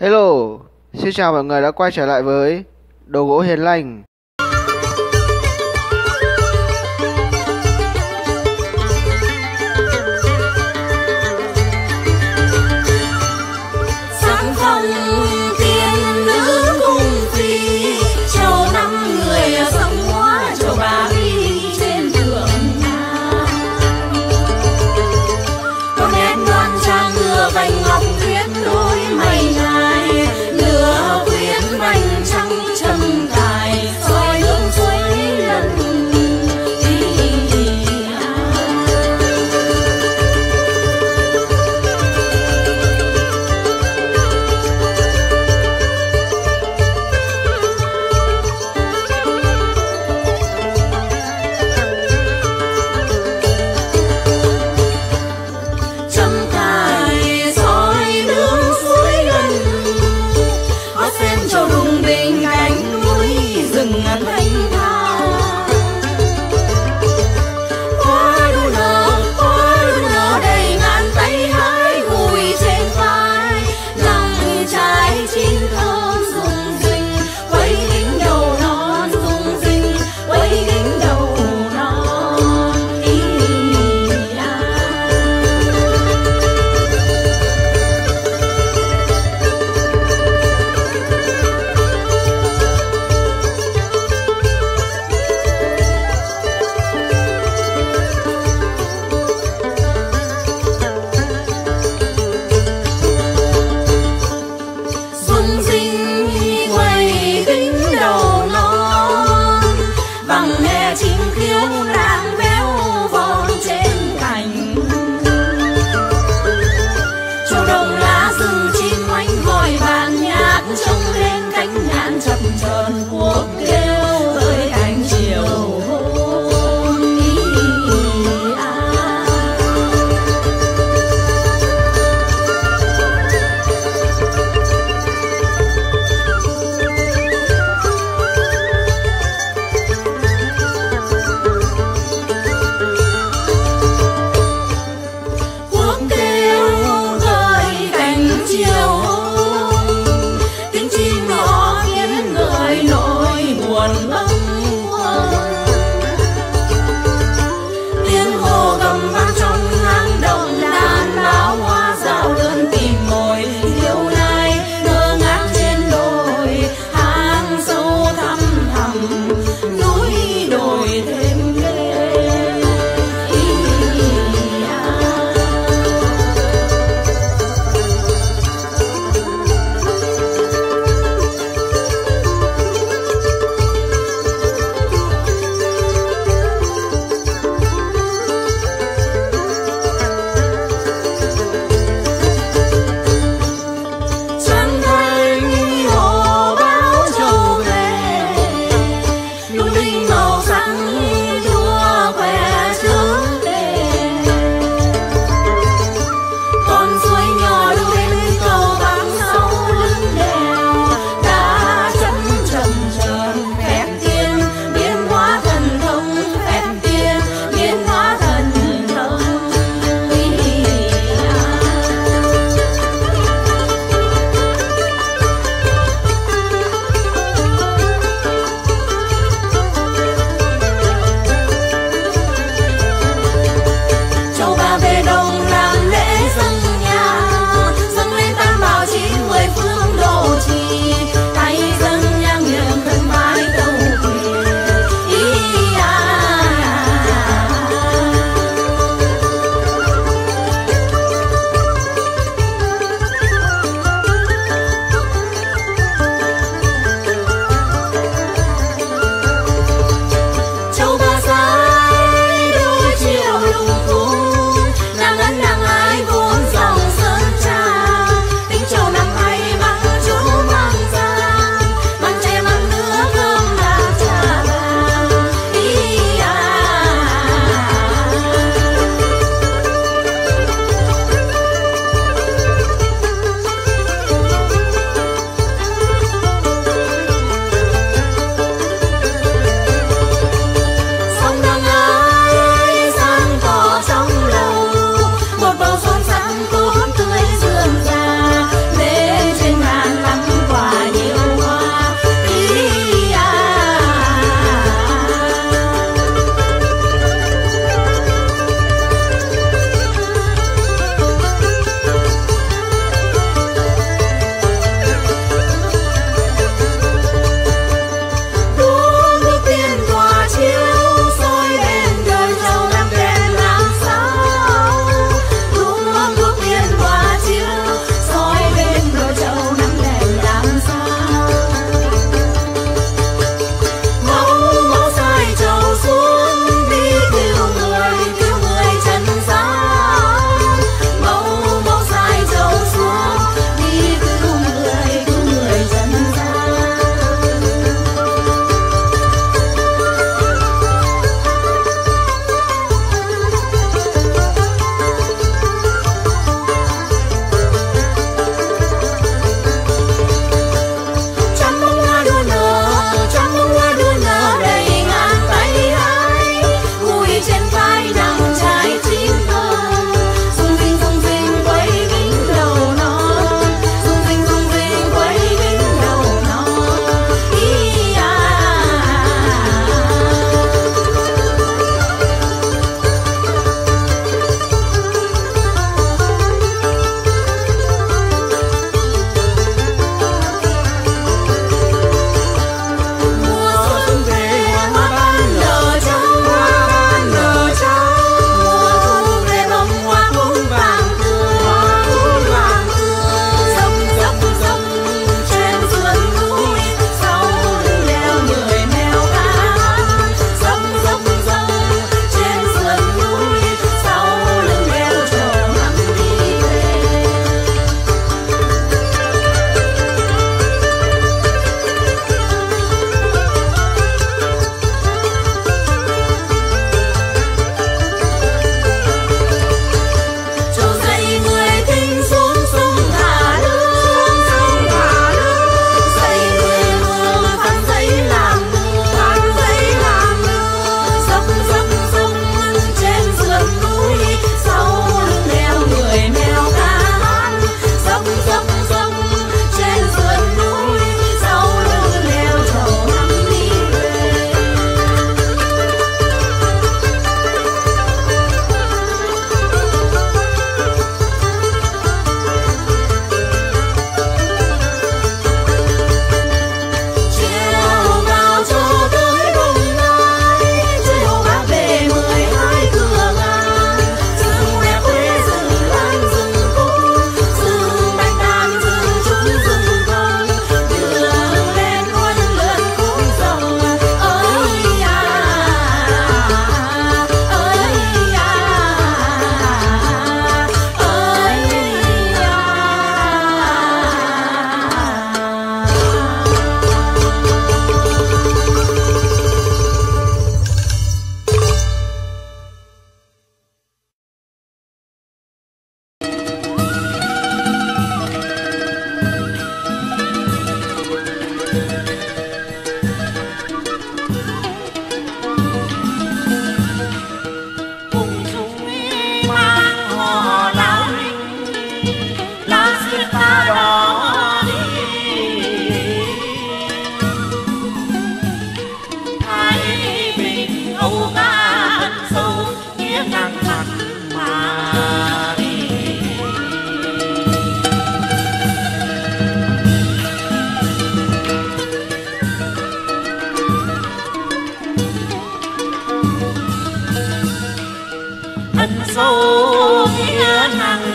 Hello, xin chào mọi người đã quay trở lại với Đồ gỗ hiền lành. Dấu nghĩa nặng